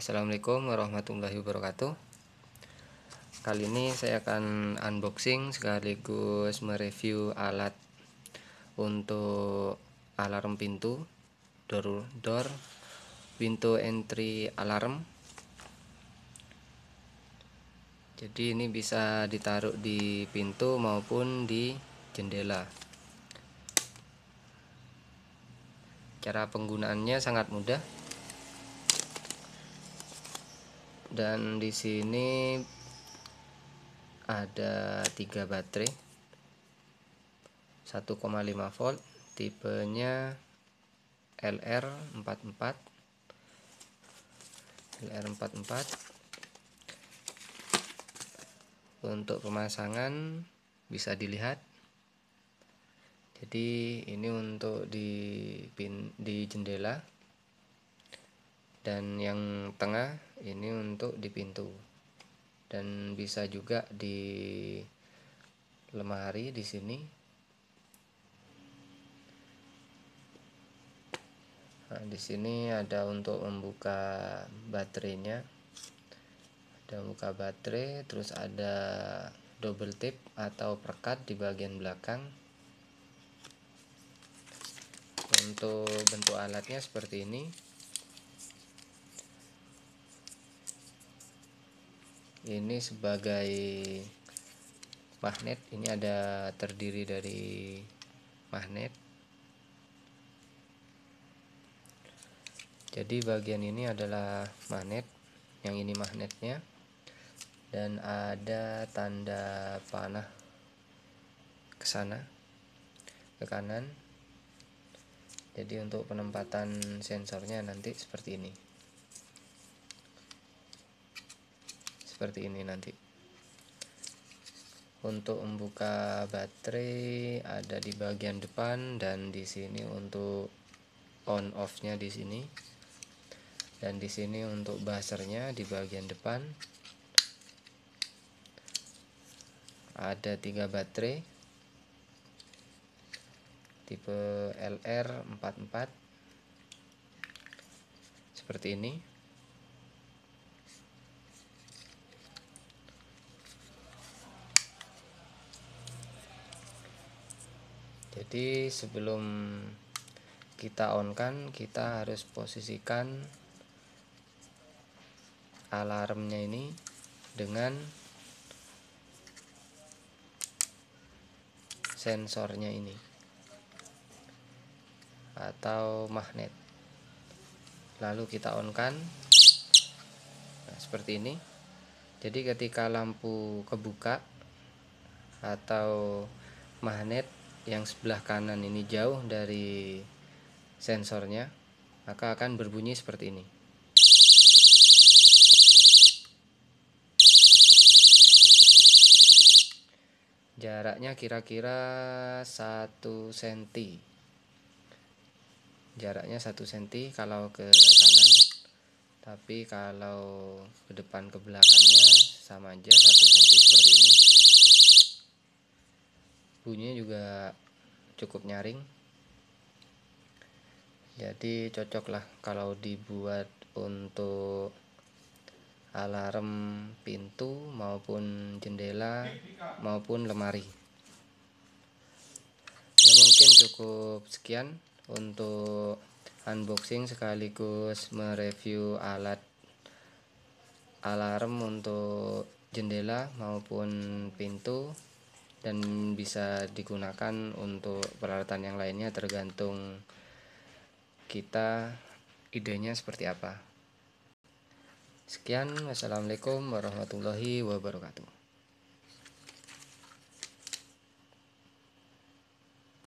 Assalamualaikum warahmatullahi wabarakatuh. Kali ini saya akan unboxing sekaligus mereview alat untuk alarm pintu door, door pintu entry alarm. Jadi ini bisa ditaruh di pintu maupun di jendela. Cara penggunaannya sangat mudah dan di sini ada tiga baterai. 1,5 volt tipenya LR44 LR44 untuk pemasangan bisa dilihat. Jadi ini untuk di pin di jendela dan yang tengah ini untuk di pintu. Dan bisa juga di lemari di sini. Nah di sini ada untuk membuka baterainya. Ada buka baterai terus ada double tip atau perkat di bagian belakang. Untuk bentuk alatnya seperti ini ini sebagai magnet ini ada terdiri dari magnet. Jadi bagian ini adalah magnet yang ini magnetnya. Dan ada tanda panah ke sana ke kanan. Jadi untuk penempatan sensornya nanti seperti ini seperti ini nanti. Untuk membuka baterai ada di bagian depan dan di sini untuk on off nya di sini. Dan di sini untuk buzzernya di bagian depan. Ada tiga baterai. Tipe LR44 seperti ini jadi sebelum kita on kan kita harus posisikan alarmnya ini dengan sensornya ini atau magnet. Lalu kita on kan nah, seperti ini. Jadi ketika lampu kebuka atau magnet yang sebelah kanan ini jauh dari sensornya maka akan berbunyi seperti ini. Jaraknya kira-kira 1 cm jaraknya 1 cm kalau ke kanan tapi kalau ke depan ke belakangnya sama aja 1 cm seperti ini bunyinya juga cukup nyaring. Jadi cocok lah kalau dibuat untuk alarm pintu maupun jendela maupun lemari. Ya mungkin cukup sekian untuk unboxing sekaligus mereview alat alarm untuk jendela maupun pintu dan bisa digunakan untuk peralatan yang lainnya tergantung kita idenya seperti apa. Sekian, wassalamualaikum warahmatullahi wabarakatuh.